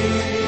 you.